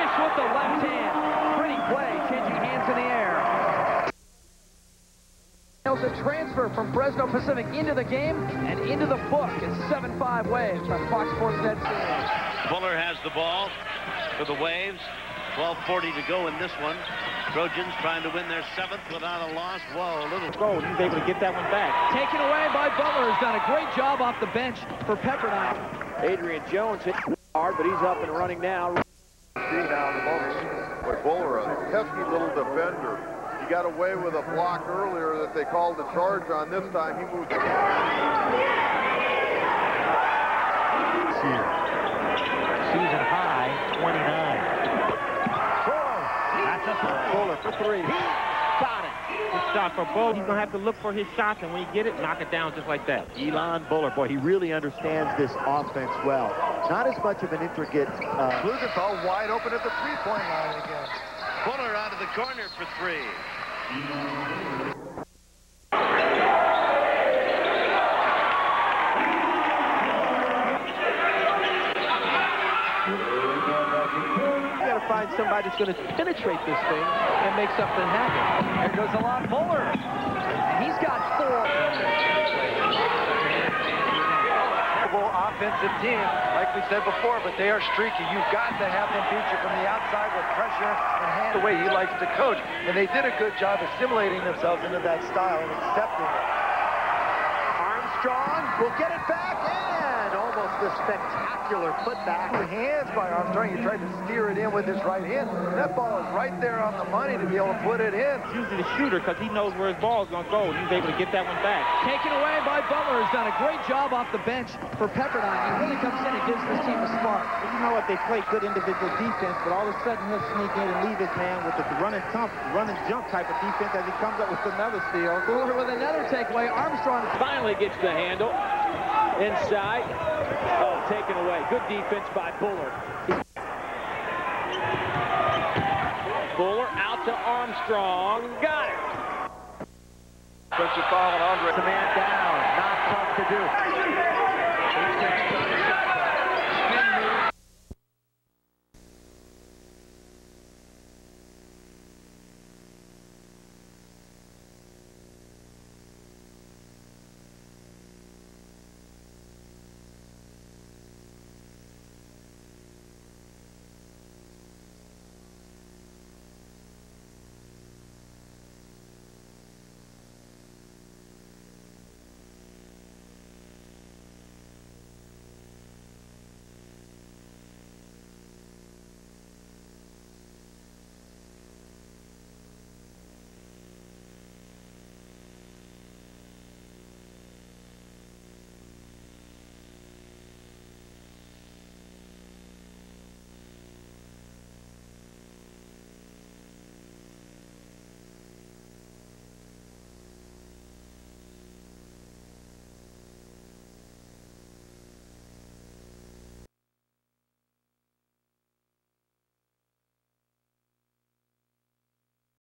Finish with the left hand. Pretty play, changing hands in the air. The transfer from Fresno Pacific into the game and into the book. It's 7-5 Waves on Fox Sports Net Series. Buller has the ball for the Waves. 12.40 to go in this one. Trojans trying to win their seventh without a loss. Whoa, a little goal. He's able to get that one back. Taken away by Buller. Has done a great job off the bench for Pepperdine. Adrian Jones hit hard, but he's up and running now. See now the moment. Boy, Buller, a pesky little defender. He got away with a block earlier that they called a charge on. This time he moved. Here. Season high, 29. That's a Buller for three. Got it. Good shot for Bull. He's going to have to look for his shots, and when he get it, knock it down just like that. Elan Buller, boy, he really understands this offense well. Not as much of an intricate... Uh, Blumenthal wide open at the three-point line again. Buller out of the corner for three. You got to find somebody that's going to penetrate this thing and make something happen. There goes Elan Buller. He's got four. Offensive team, like we said before, but they are streaky. You've got to have them beat you from the outside with pressure and hand the way he likes to coach. And they did a good job assimilating themselves into that style and accepting it. Armstrong will get it back and almost a spectacular putback. The hands by Armstrong. He tried to steer it in with his right hand. That ball is right there on the money to be able to put it in. He's usually the shooter because he knows where his ball is going to go, and he's able to get that one back. Taken away by Buller. Has done a great job off the bench for Pepperdine. He really comes in and gives this team a spark. You know what? They play good individual defense, but all of a sudden he'll sneak in and leave his man with the run and jump, run and jump type of defense as he comes up with another steal. Buller with another takeaway. Armstrong Finally gets the handle. Inside. Oh, taken away. Good defense by Buller. Buller out to Armstrong. Got it. Defensive foul on Andre. The man down. Not tough to do.